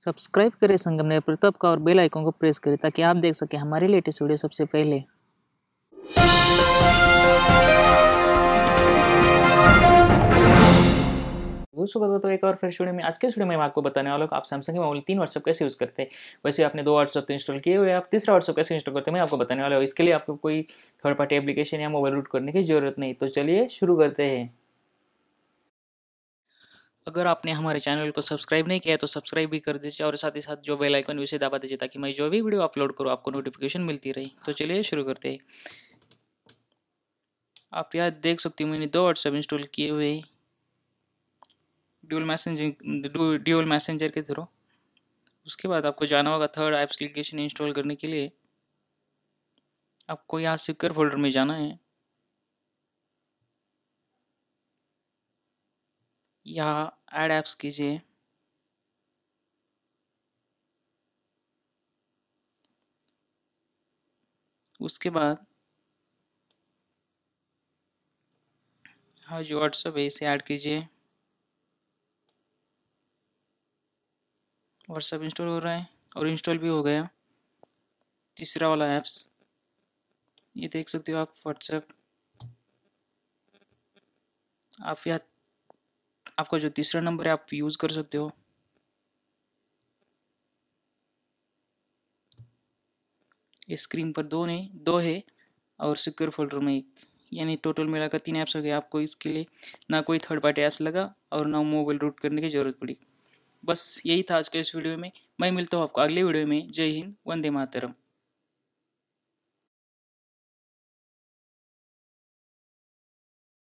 Subscribe करें संगम ने प्रताप का और बेल आइकन को प्रेस करें ताकि आप देख सकें हमारे लेटेस्ट वीडियो सबसे पहले। दोस्तों तो एक और फिर वीडियो में, आज के वीडियो में मैं आपको बताने वाला हूँ आप सैमसंग के मोबाइल तीन व्हाट्सअप कैसे यूज़ करते हैं। वैसे आपने दो व्हाट्सअप तो इंस्टॉल किए हुए आप तीसरा व्हाट्सअप कैसे इंस्टॉल करते हैं, मैं आपको बताने वाला हूँ। इसके लिए आपको कोई थर्ड पार्टी एप्लीकेशन या मोबाइल रूट करने की ज़रूरत नहीं। तो चलिए शुरू करते हैं। अगर आपने हमारे चैनल को सब्सक्राइब नहीं किया है तो सब्सक्राइब भी कर दीजिए और साथ ही साथ जो बेल आइकन उसे दबा दीजिए ताकि मैं जो भी वीडियो अपलोड करूँ, आपको नोटिफिकेशन मिलती रही। तो चलिए शुरू करते हैं। आप यहाँ देख सकते हो, मैंने दो व्हाट्सएप इंस्टॉल किए हुए ड्यूल मैसेजिंग ड्यूल मैसेंजर के थ्रू। उसके बाद आपको जाना होगा थर्ड एप्लीकेशन इंस्टॉल करने के लिए। आपको यहाँ सिक्योर फोल्डर में जाना है। यहाँ ऐड ऐप्स कीजिए। उसके बाद हाँ जो व्हाट्सअप है, इसे ऐड कीजिए। व्हाट्सअप इंस्टॉल हो रहा है और इंस्टॉल भी हो गया। तीसरा वाला ऐप्स ये देख सकते हो आप व्हाट्सएप आप यहाँ आपका जो तीसरा नंबर है, आप यूज़ कर सकते हो। स्क्रीन पर दो नहीं, दो है और सिक्योर फोल्डर में एक। यानी टोटल मिलाकर तीन ऐप्स हो गए। आपको इसके लिए ना कोई थर्ड पार्टी ऐप्स लगा और ना मोबाइल रूट करने की ज़रूरत पड़ी। बस यही था आज के इस वीडियो में। मैं मिलता हूँ आपको अगले वीडियो में। जय हिंद, वंदे मातरम।